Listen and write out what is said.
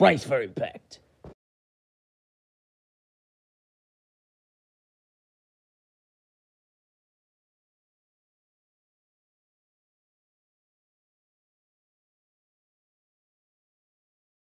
Brace for impact.